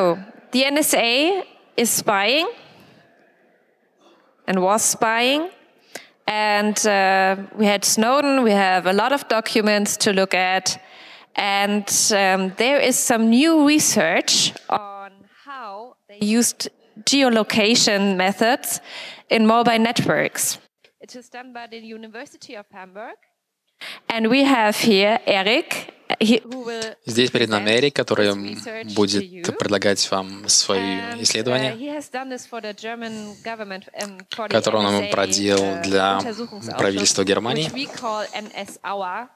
So, the NSA is spying and was spying. And uh, we had Snowden, we have a lot of documents to look at. And um, there is some new research on how they used geolocation methods in mobile networks. It is done by the University of Hamburg. And we have here Eric, Здесь перед нами Эрик, который будет предлагать вам свои And, исследования, the которые он проделал uh, для правительства Германии. Um,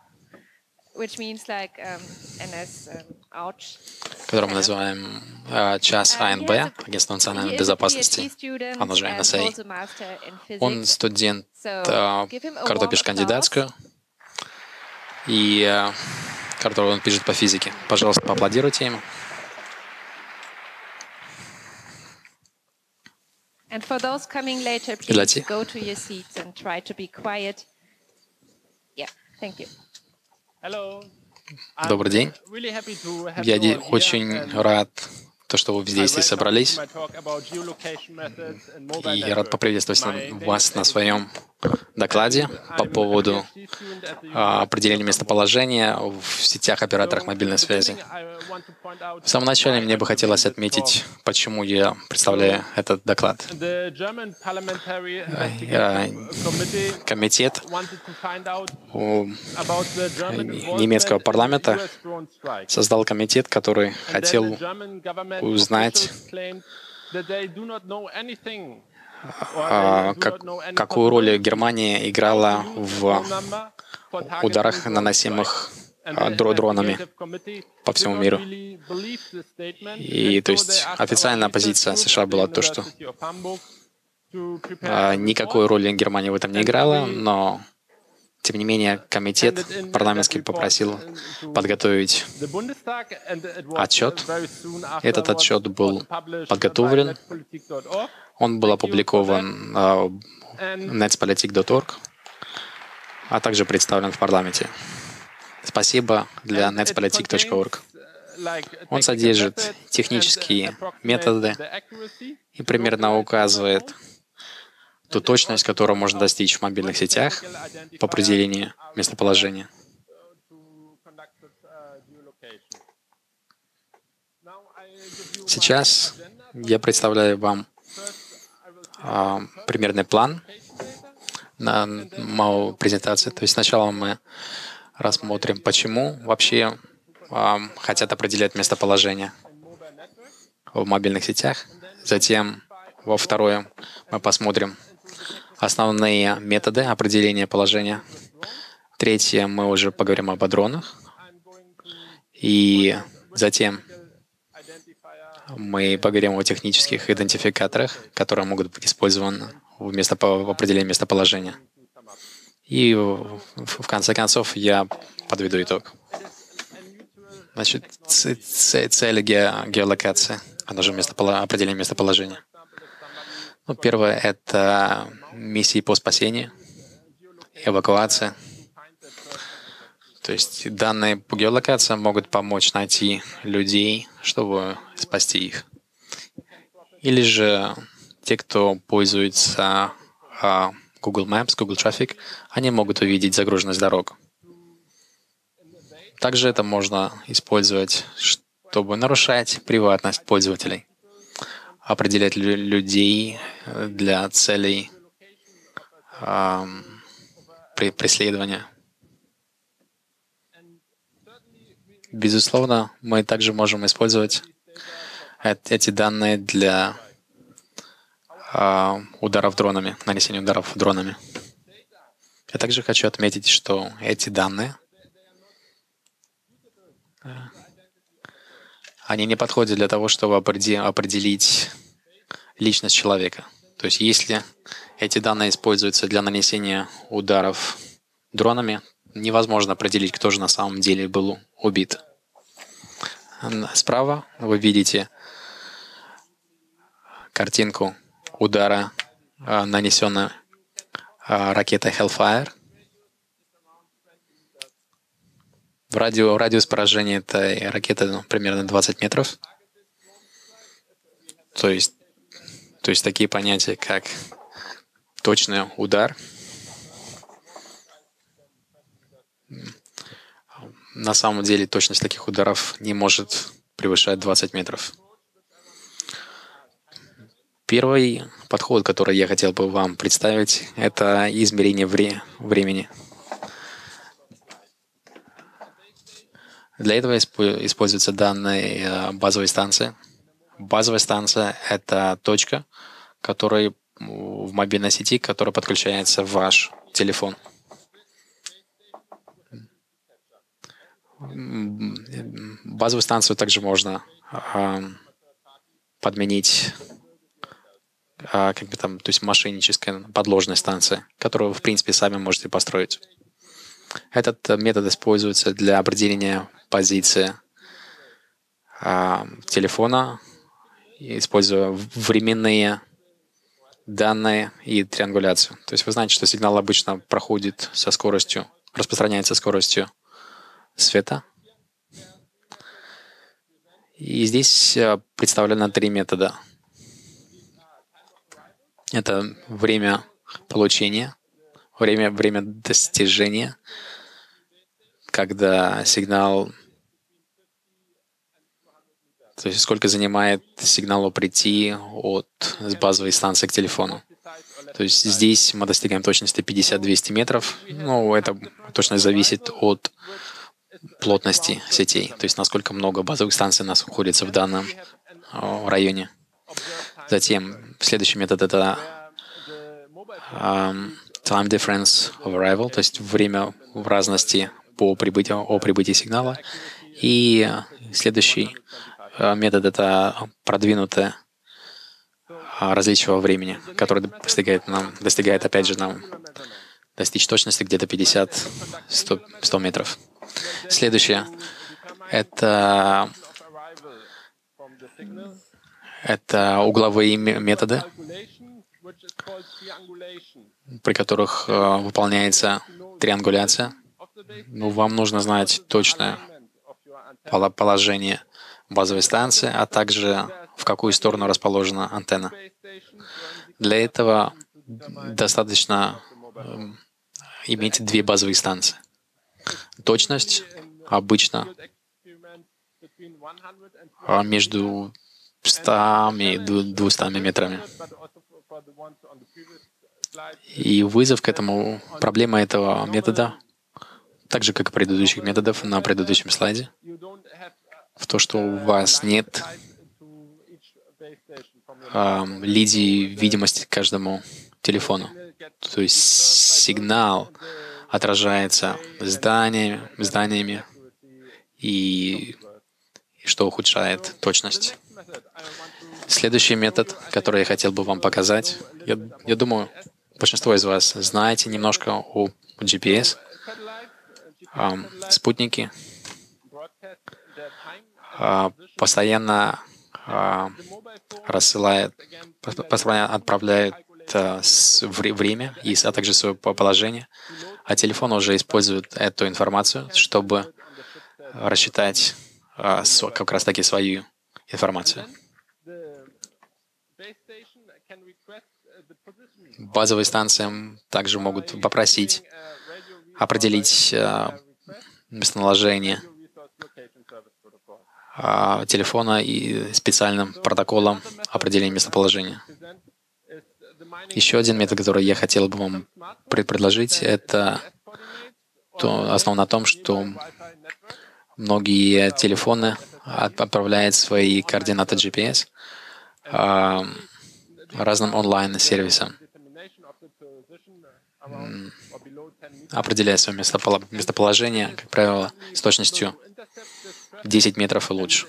ouch. который мы называем э, час АНБ, Агентство национальной безопасности, оно же physics. Он студент, э, который пишет кандидатскую, и э, который он пишет по физике. Пожалуйста, поаплодируйте ему. And for those coming later, please go to your seats and try to be quiet. Yeah, thank you. Hello. Добрый день. Really happy to have Я очень рад, то, что вы здесь welcome собрались. И я рад поприветствовать вас на своем докладе по поводу а, определения местоположения в сетях операторах мобильной связи. В самом начале мне бы хотелось отметить, почему я представляю этот доклад. Комитет немецкого парламента создал комитет, который хотел узнать, а, как- какую роль Германия играла в ударах, наносимых а, дронами по всему миру. И, то есть, официальная позиция США была то, что а, никакой роли Германия в этом не играла, но тем не менее комитет парламентский попросил подготовить отчет. uh, Этот отчет был подготовлен. Он был опубликован а, And netspolitik.org, а также представлен в парламенте. Спасибо для netspolitik.org. uh, Он содержит технические uh, approximates методы и примерно указывает ту точность, которую можно достичь в мобильных сетях по определению местоположения. Сейчас я представляю вам а, примерный план на мою презентацию. То есть сначала мы рассмотрим, почему вообще а, хотят определять местоположение в мобильных сетях. Затем, во второе, мы посмотрим основные методы определения положения. Третье, мы уже поговорим об дронах. И затем мы поговорим о технических идентификаторах, которые могут быть использованы в, место, в определении местоположения. И в, конце концов я подведу итог. Значит, цель ге- геолокации, она же местополо- определение местоположения. Ну, первое — это миссии по спасению, эвакуация. То есть данные по геолокации могут помочь найти людей, чтобы спасти их. Или же те, кто пользуется а, Google Maps, Google Traffic, они могут увидеть загруженность дорог. Также это можно использовать, чтобы нарушать приватность пользователей, определять лю- людей э, для целей пре- преследования. Безусловно, мы также можем использовать эти данные для а, ударов дронами, нанесения ударов дронами. Я также хочу отметить, что эти данные, э, они не подходят для того, чтобы опреде- определить личность человека. То есть если эти данные используются для нанесения ударов дронами, невозможно определить, кто же на самом деле был убит. Справа вы видите картинку удара, а, нанесенной а, ракетой Hellfire. В радио, радиус поражения этой ракеты ну, примерно 20 метров. То есть, то есть такие понятия, как точный удар, на самом деле точность таких ударов не может превышать 20 метров. Первый подход, который я хотел бы вам представить, это измерение вре- времени. Для этого используются данные э, базовой станции. Базовая станция — это точка, которая в мобильной сети, которая подключается в ваш телефон. Базовую станцию также можно э, подменить э, как бы там, то есть мошенническая подложная станция, которую вы, в принципе, сами можете построить. Этот метод используется для определения позиции э, телефона, используя временные данные и триангуляцию. То есть вы знаете, что сигнал обычно проходит со скоростью, распространяется скоростью света. И здесь э, представлено три метода. Это время получения, время, время достижения, когда сигнал, то есть сколько занимает сигналу прийти от базовой станции к телефону. То есть здесь мы достигаем точности 50-200 метров. Ну, это точно зависит от плотности сетей, то есть насколько много базовых станций у нас находится в данном районе. Затем следующий метод — это um, time difference of arrival, то есть время в разности по прибытию, о прибытии сигнала. И следующий метод — это продвинутое различие во времени, которое достигает, нам, достигает опять же, нам достичь точности где-то 50-100 метров. Следующее — это, это угловые методы, при которых э, выполняется триангуляция. Ну, вам нужно знать точное положение базовой станции, а также в какую сторону расположена антенна. Для этого достаточно эм, иметь две базовые станции. Точность обычно а, между 100 и 200 метрами. И вызов к этому, проблема этого метода, так же, как и предыдущих методов на предыдущем слайде, в то, что у вас нет э, лидии видимости каждому телефону. То есть сигнал отражается зданиями, зданиями и, и что ухудшает точность. Следующий метод, который я хотел бы вам показать, я, я думаю, большинство из вас знаете немножко о GPS, а, спутники. А, постоянно а, рассылает, постоянно отправляет а, время, а также свое положение а телефон уже использует эту информацию, чтобы рассчитать а, как раз таки свою информацию. Базовые станции также могут попросить определить а, местоположение телефона и специальным протоколом определения местоположения. Еще один метод, который я хотел бы вам предложить, это то, основан на том, что многие телефоны отправляют свои координаты GPS а, разным онлайн-сервисам, определяя свое местоположение, как правило, с точностью 10 метров и лучше.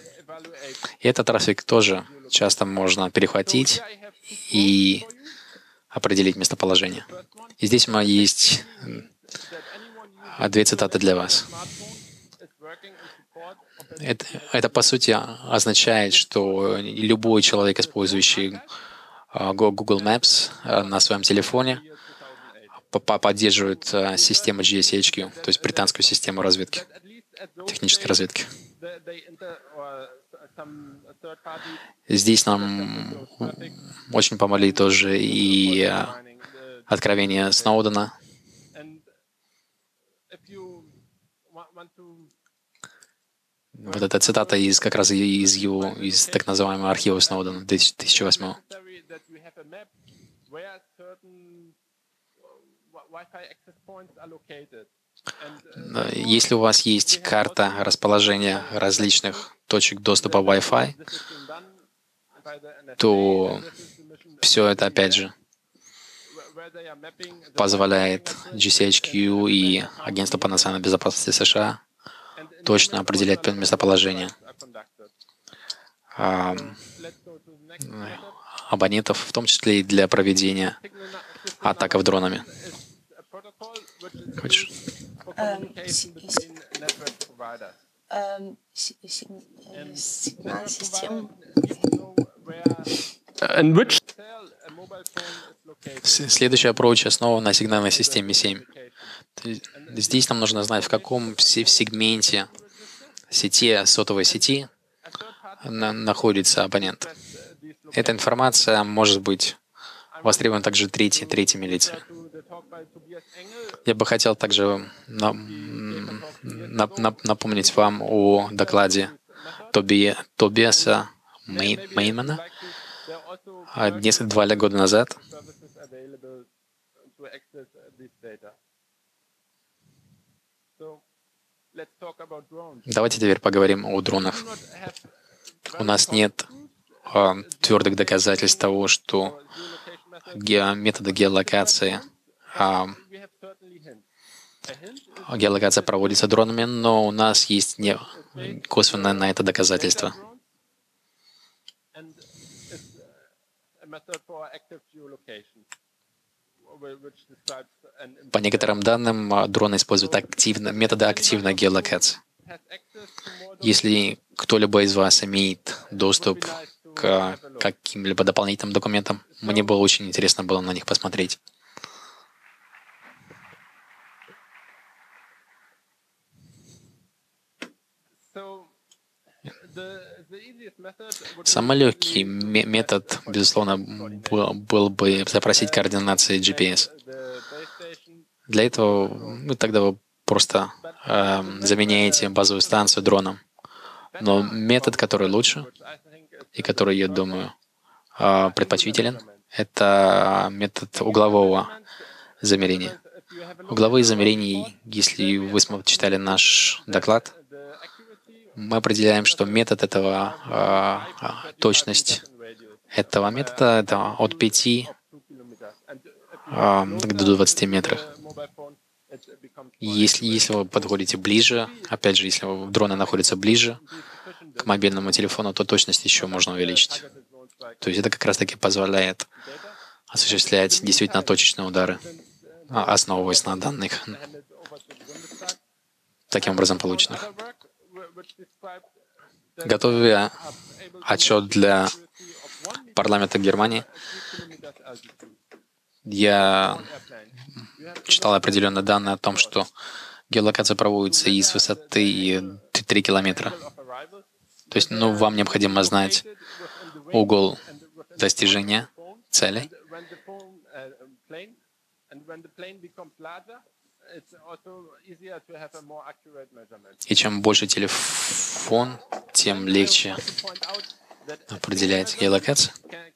И этот трафик тоже часто можно перехватить и определить местоположение. И здесь у меня есть две цитаты для вас. Это, это, по сути, означает, что любой человек, использующий а, Google Maps а, на своем телефоне, поддерживает а, систему GSHQ, то есть британскую систему разведки, технической разведки. Здесь нам очень помогли тоже и откровения Сноудена. Вот эта цитата из как раз из его, из так называемого архива Сноудена 2008 necessary that you have a map where certain uh, uh, Если у вас есть карта расположения различных точек доступа Wi-Fi, то все это, опять же, позволяет GCHQ и Агентство по национальной безопасности США точно определять местоположение а, абонентов, в том числе и для проведения атаков дронами. Хочешь? used Эм, си- си- э, сигнал Network систем. In which Следующий approach основан на сигнальной системе 7. Location. То есть Здесь нам нужно знать, в каком в сегменте сети, сотовой сети на- находится абонент. uh, Эта информация может быть востребована также третьей, третьими лицами. Я бы хотел также напомнить вам о докладе Тоби, Тобиаса Мей- Меймана несколько, два года назад. Давайте теперь поговорим о дронах. У нас нет а, твердых доказательств того, что ге- методы геолокации геолокация проводится дронами, но у нас есть не косвенное на это доказательство. По некоторым данным, а, дроны используют активно, методы активной геолокации. Если кто-либо из вас имеет доступ к каким-либо дополнительным документам, мне было очень интересно было на них посмотреть. Самый легкий ме- метод, безусловно, был, бы запросить координации GPS. Для этого вы тогда вы просто эм, заменяете базовую станцию дроном. Но метод, который лучше и который, я думаю, э, предпочтителен, это метод углового замерения. Угловые замерения, если вы читали наш доклад, мы определяем, что метод этого, а, а, точность этого метода это от 5 2 kilometers and if you а, до 20 метров. Если, если вы подходите ближе, опять же, если дроны находятся ближе к мобильному телефону, то точность еще можно увеличить. То есть это как раз-таки позволяет осуществлять действительно точечные удары, основываясь на данных, таким образом полученных. Готовя отчет для accuracy of 1 meter парламента Германии, 3 kilometers altitude я читал определенные данные о том, что геолокация проводится из высоты 3 километра. То есть, ну, вам необходимо знать угол достижения цели. Uh. И чем больше телефон, тем легче определять геолокацию. uh,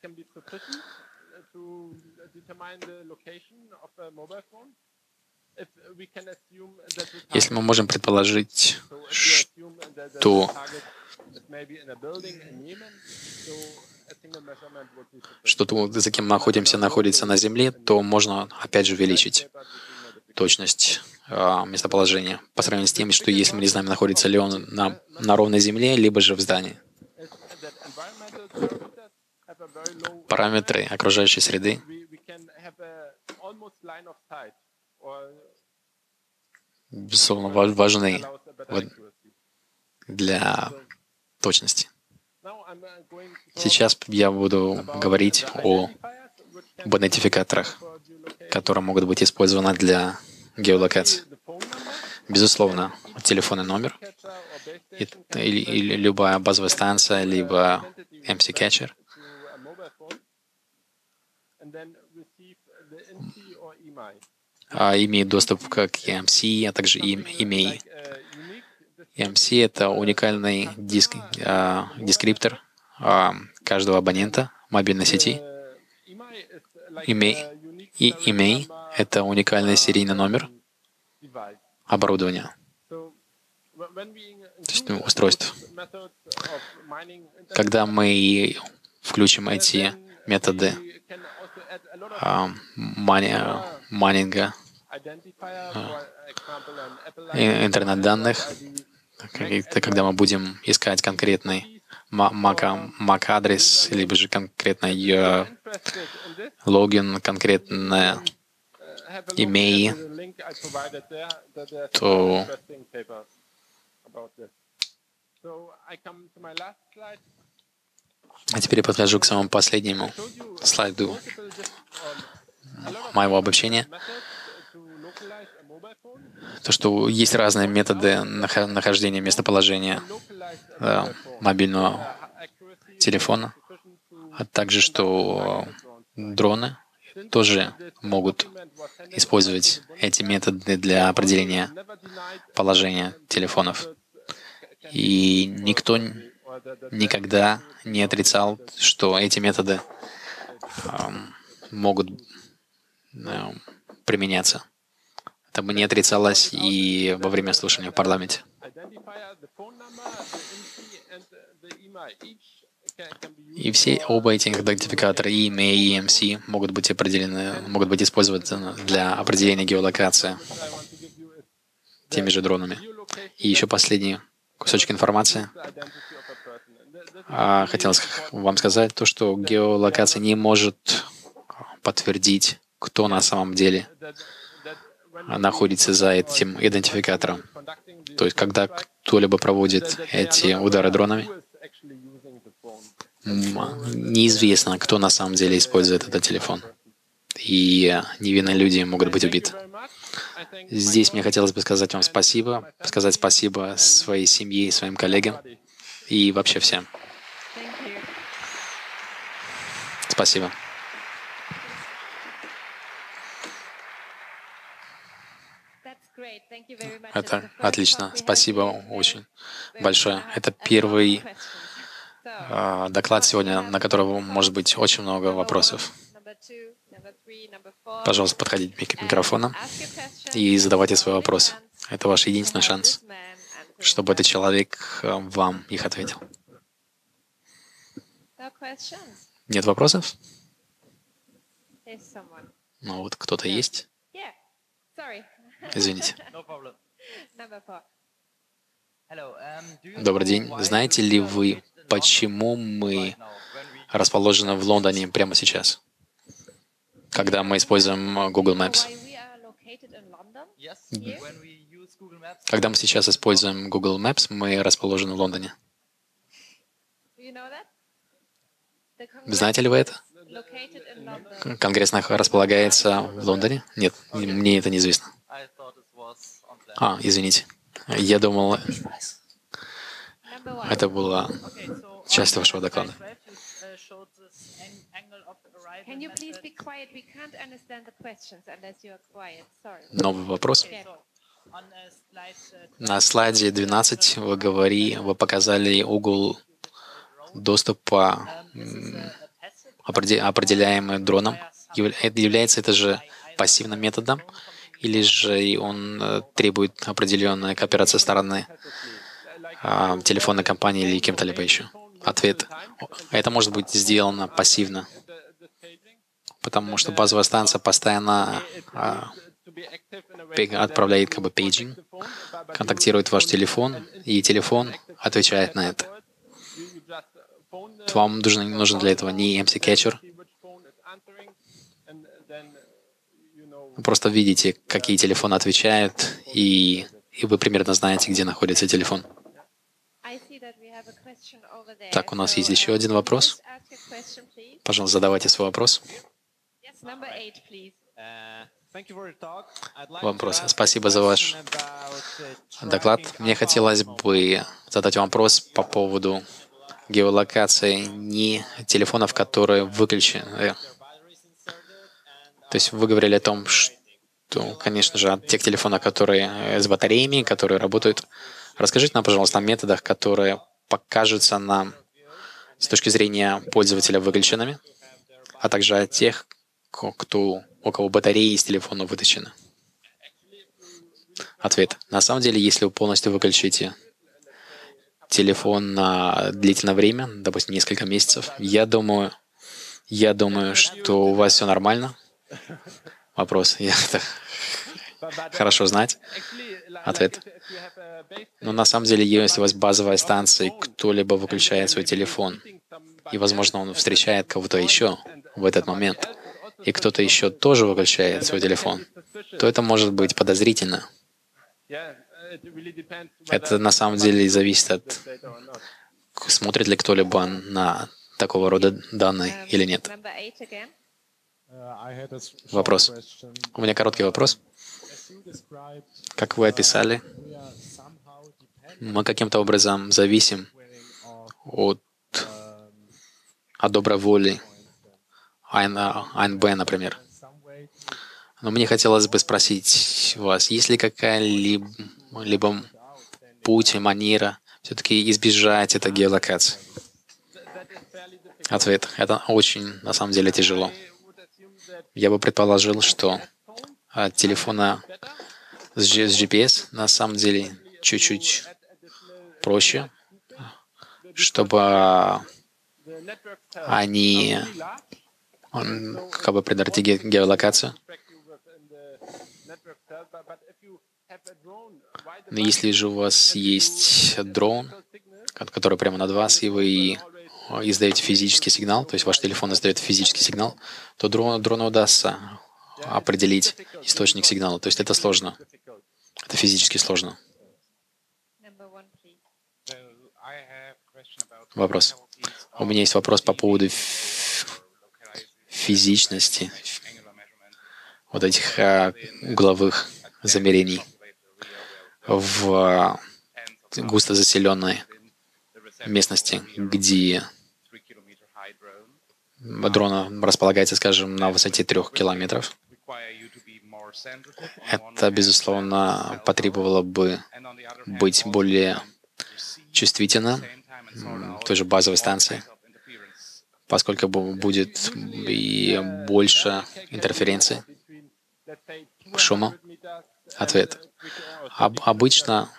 Если мы можем предположить, что target is maybe in a building in Yemen, so a single measurement would be sufficient. что то, за кем мы находимся, находится на Земле, то можно, опять же, увеличить Точность а, местоположения по сравнению с тем, что если мы не знаем, находится ли он на, на ровной Земле, либо же в здании. Параметры окружающей среды безусловно, ва- важны для точности. Сейчас я буду говорить о об идентификаторах, которые могут быть использованы для number Безусловно, телефонный номер catcher или, или любая базовая станция, либо or EMI. а, имеет доступ к к EMC, а также им- email. Like a unique EMC — это уникальный диск, а, дескриптор а, каждого абонента мобильной сети. EMI is like Email, a unique и number — это уникальный серийный номер оборудования, то есть ну, устройств. Когда мы включим эти методы а, майнинга ID, интернет-данных, когда мы будем искать конкретный MAC-адрес, либо же конкретный логин, конкретное there's то-. А теперь я подхожу к самому последнему слайду um, моего обобщения. То, что есть разные методы нах- нахождения местоположения э, phone. мобильного Uh, телефона, а также что дроны тоже могут использовать эти методы для определения положения телефонов. И никто никогда не отрицал, что эти методы ам, могут ам, применяться. Это бы не отрицалось и во время слушания в парламенте. И все оба эти идентификатора, и и EMC, могут быть определены, могут быть использованы для определения геолокации теми же дронами. И еще последний кусочек информации. А, Хотел ск- вам сказать то, что геолокация не может подтвердить, кто на самом деле находится за этим идентификатором. То есть, когда кто-либо проводит эти удары дронами, who is actually using the phone. м, неизвестно, кто на самом деле использует этот телефон. И невинные люди могут быть убиты. Здесь мне хотелось бы сказать вам спасибо, сказать спасибо своей семье и своим коллегам и вообще всем. Спасибо. Это отлично. Спасибо очень большое. Это первый доклад сегодня, на которого может быть очень много вопросов. Пожалуйста, подходите к questions. и задавайте свои вопросы. chance Это ваш единственный шанс, чтобы этот человек э, вам их ответил. Нет вопросов? Ну вот кто-то есть. Извините. Um, Добрый день. Знаете ли вы, почему мы расположены в Лондоне прямо сейчас, когда мы используем э, Google Maps? Когда мы сейчас используем Google Maps, мы расположены в Лондоне. Знаете ли вы это? Конгресс располагается в Лондоне? Нет, мне это неизвестно. А, извините. Я думал. Это была часть вашего доклада. 12 you, showed this an- angle of arrival Can you please method. be quiet? We can't understand the questions unless you are quiet. Sorry. Новый вопрос. На слайде 12 вы говори, вы показали угол доступа определяемый дроном. Является это же пассивным методом или же он э, требует определенной кооперации стороны а, телефонной компании или кем-то либо еще? Ответ. Это может быть сделано пассивно, потому что базовая станция постоянно а, отправляет как бы paging, контактирует ваш телефон, и телефон отвечает на это. Вам нужен, нужен для этого не you know Вы просто видите, какие телефоны отвечают, и, и вы примерно знаете, где находится телефон. Так, у нас есть еще uh, один вопрос. Пожалуйста, задавайте свой вопрос. Uh, Вопрос. Спасибо за ваш доклад. Мне хотелось бы задать вопрос по поводу геолокации не телефонов, которые выключены. То есть вы говорили о том, что, конечно же, от тех телефонов, которые с батареями, которые работают. Расскажите нам, пожалуйста, о методах, которые покажутся нам с точки зрения пользователя выключенными, а также о тех, кто, у кого батареи из телефона вытащены. Ответ. На самом деле, если вы полностью выключите телефон на длительное время, допустим, несколько месяцев, я думаю, я думаю, что у вас все нормально. Вопрос. Я хорошо знать. Ответ. Но на самом деле, если у вас базовая станция, и кто-либо выключает свой телефон, и, возможно, он встречает кого-то еще в этот момент, и кто-то еще тоже выключает свой телефон, то это может быть подозрительно. Это на самом деле зависит от, смотрит ли кто-либо на такого рода данные или нет. Вопрос. У меня короткий вопрос. Как вы описали, мы каким-то образом зависим от, от доброй воли АНБ, например. Но мне хотелось бы спросить вас, есть ли какая-либо либо путь и манера все-таки избежать этой геолокации? Ответ. Это очень, на самом деле, тяжело. Я бы предположил, что от телефона с GPS на самом деле чуть-чуть проще, чтобы они как бы предотвратить геолокацию. Но если же у вас есть дрон, который прямо над вас, и вы издаете физический сигнал, то есть ваш телефон издает физический сигнал, то дрону, дрону удастся определить источник сигнала. То есть это сложно. Это физически сложно. Вопрос. У меня есть вопрос по поводу физичности вот этих а, угловых замерений в густо заселенной местности, где дрон располагается, скажем, на высоте трех километров. Это, безусловно, потребовало бы быть более чувствительным той же базовой станции, поскольку будет и больше интерференции, шума. Ответ. Об, обычно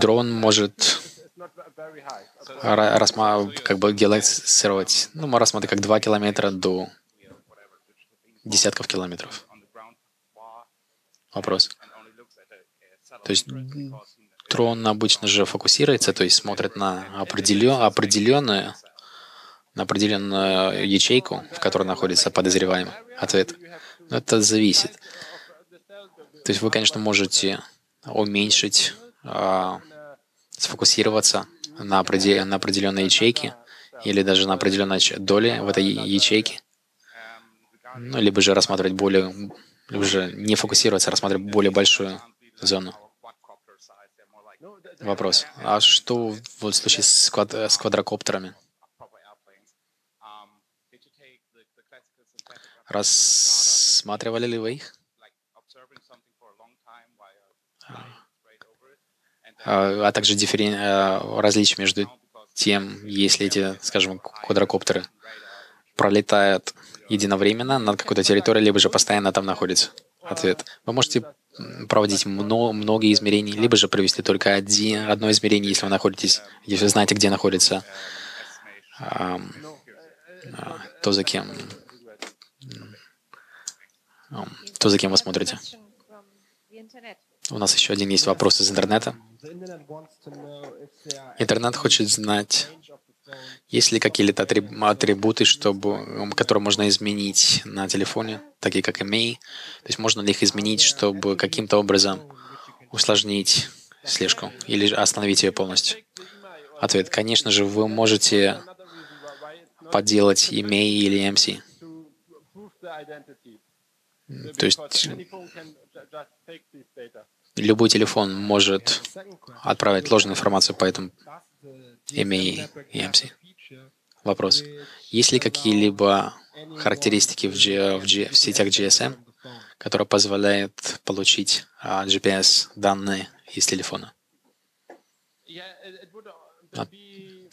дрон может как бы ну, мы рассматривать как 2 километра до десятков километров. Вопрос. То есть дрон обычно же фокусируется, то есть смотрит на определен, определенную, на определенную ячейку, в которой находится подозреваемый. Ответ. Но это зависит. То есть вы, конечно, можете уменьшить, э, сфокусироваться на, определ, на определенной ячейке или даже на определенной доле в этой ячейке, ну, либо же рассматривать более, либо же не фокусироваться, а рассматривать более большую зону. Вопрос. А что в случае с, квад, с квадрокоптерами? Рассматривали ли вы их? А, а также дифферен... А, различия между тем, если эти, скажем, квадрокоптеры пролетают единовременно над какой-то территорией, либо же постоянно там находятся. Ответ. Вы можете проводить много, много измерений, либо же провести только один, одно измерение, если вы находитесь, если знаете, где находится а, а, то, за кем а, то, за кем вы смотрите. У нас еще один есть вопрос из интернета. Интернет хочет знать, есть ли какие-то атрибуты, чтобы, которые можно изменить на телефоне, такие как email? То есть можно ли их изменить, чтобы каким-то образом усложнить слежку или остановить ее полностью? Ответ. Конечно же, вы можете поделать email или MC. То есть любой телефон может отправить ложную информацию по этому EMEI и EMC. Вопрос. Есть ли какие-либо характеристики в, G- в, G- в сетях GSM, которые позволяют получить а, GPS-данные из телефона?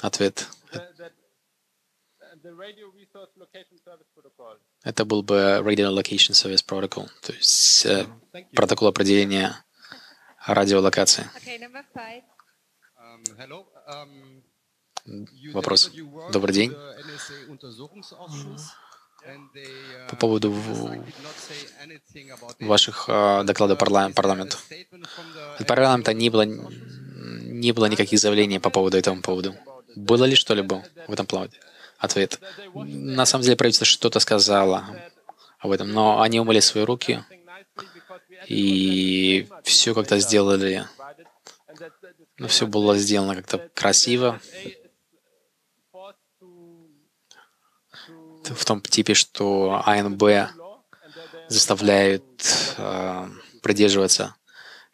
Ответ. Это был бы Radio Location Service Protocol, то есть э, протокол определения радиолокации. Okay, Вопрос. Добрый день. По поводу ваших э, докладов парла- Is there a парламенту. statement from the От парламента не было, не было никаких заявлений по поводу этого поводу. Было ли что-либо в этом плане? Ответ. На самом деле правительство что-то сказало об этом, но они умыли свои руки и все как-то сделали, ну, все было сделано как-то красиво, в том типе, что АНБ заставляют э, придерживаться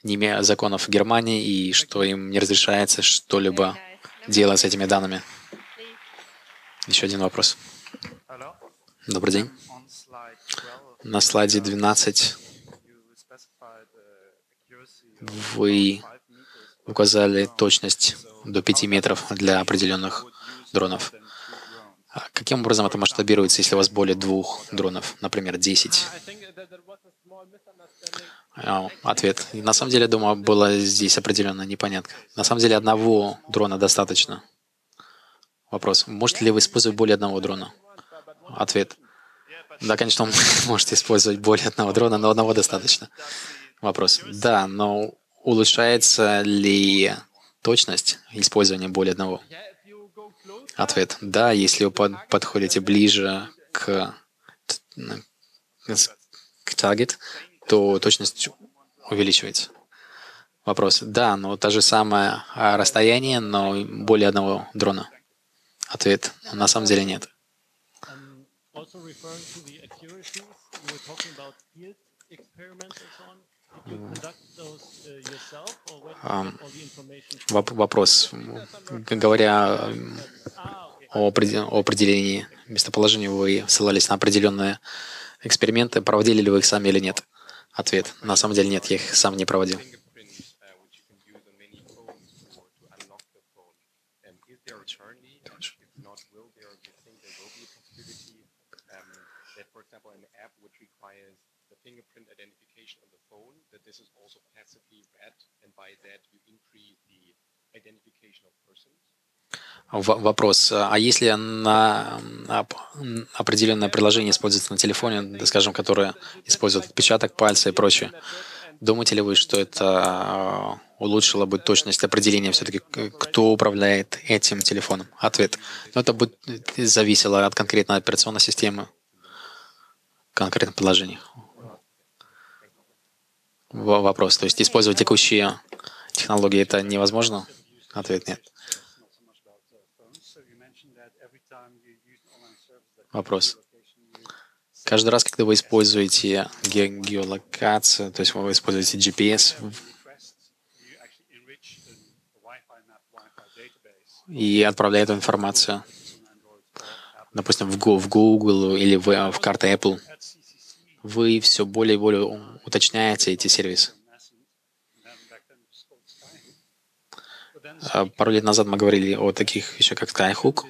неме- законов Германии и что им не разрешается что-либо делать с этими данными. Еще один вопрос. Добрый день. On slide 12, На слайде 12 you specified uh, accuracy вы 5 meters указали точность до 5 метров для определенных дронов. А каким образом это масштабируется, если у вас более двух дронов, например, 10? I think that there was a small misunderstanding. А, Ответ. На самом деле, думаю, была здесь определенная непонятка. На самом деле, одного дрона достаточно. Вопрос. Можете ли вы использовать более одного дрона? Ответ. Да, конечно, вы можете использовать более одного дрона, но одного достаточно. Вопрос. Да, но улучшается ли точность использования более одного? Ответ. Да, если вы под- подходите ближе к, к target, то точность увеличивается. Вопрос. Да, но та же самое а, расстояние, но более одного дрона. Ответ. На самом деле нет. Воп- Вопрос. Говоря о определении местоположения, вы ссылались на определенные эксперименты. Проводили ли вы их сами или нет? Ответ. На самом деле нет, я их сам не проводил. Uh, the. Um, um, fingerprint identification on the phone, that this is also passively read, and by that you increase the identification of persons? Вопрос. А если на оп- определенное приложение используется на телефоне, скажем, которое использует отпечаток пальца и прочее, думаете ли вы, что это а, улучшило бы точность определения все-таки, кто управляет этим телефоном? Ответ. Ну, это будет зависело от конкретной операционной системы, конкретных приложений. Вопрос. То есть использовать текущие технологии это невозможно? Ответ нет. Вопрос. Каждый раз, когда вы используете ге- геолокацию, то есть вы используете GPS и отправляете эту информацию, допустим, в Google или в, в карты Apple, вы все более и более уточняете эти сервисы. А Пару лет назад мы говорили о таких вещах, как Skyhook,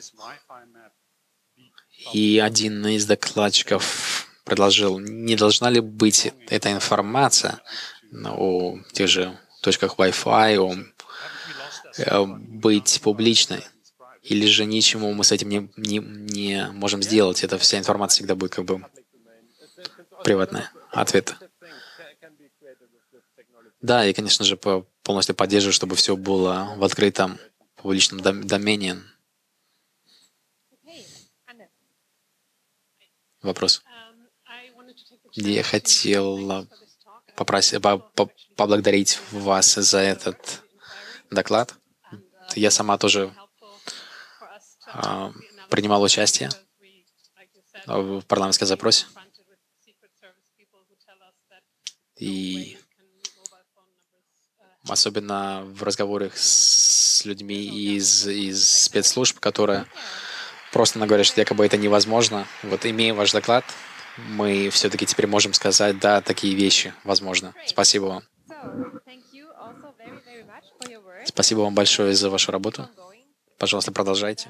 и один из докладчиков предложил, не должна ли быть эта информация о тех же точках Wi-Fi, о, э, быть публичной, или же ничему мы с этим не, не, не можем сделать, эта вся информация всегда будет как бы приватная. Ответ. Да, я, конечно же, по- полностью поддерживаю, чтобы все было в открытом публичном дом- домене. Вопрос. Я хотел попросить, по- по- поблагодарить вас за этот доклад. Я сама тоже а, принимала участие в парламентском запросе. И особенно в разговорах с людьми из, из спецслужб, которые просто говорят, что якобы это невозможно. Вот имея ваш доклад, мы все-таки теперь можем сказать, да, такие вещи возможно. Спасибо вам. Спасибо вам большое за вашу работу. Пожалуйста, продолжайте.